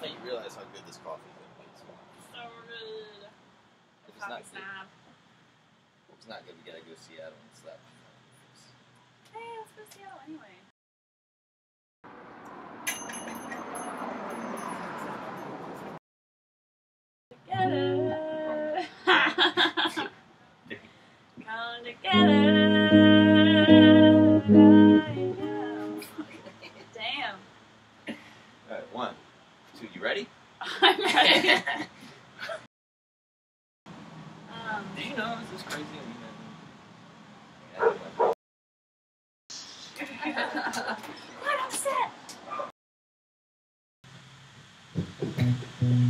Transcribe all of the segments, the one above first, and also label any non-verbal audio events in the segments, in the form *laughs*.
don't think you realize how good this coffee is going to be. So good. if it's not good, if it's not good, we gotta go Seattle and slap. Hey, let's go Seattle anyway. Together. *laughs* Come together. You ready? *laughs* I'm ready. *laughs* Um, Did you know this is crazy? I mean, *laughs*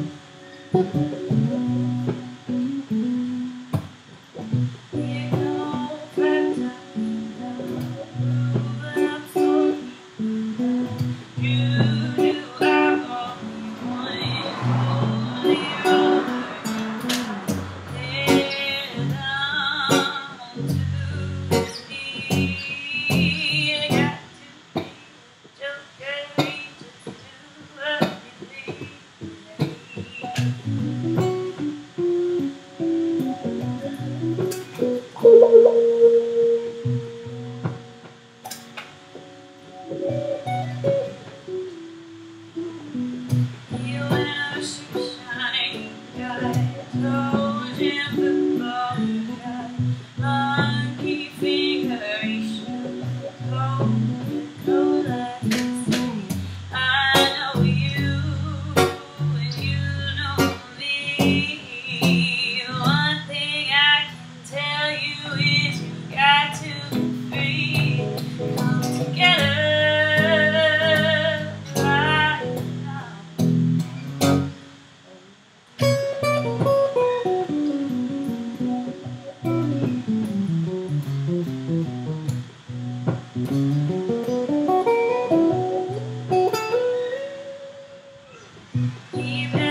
I'm Keep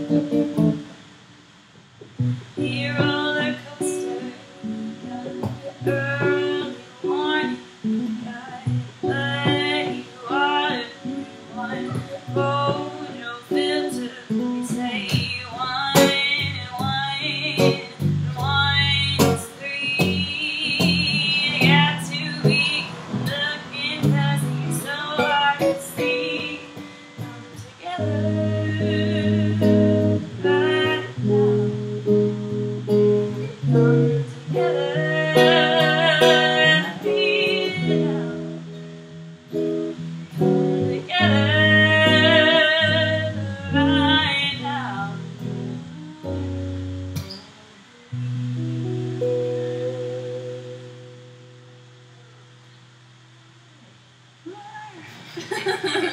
Together right now. *laughs*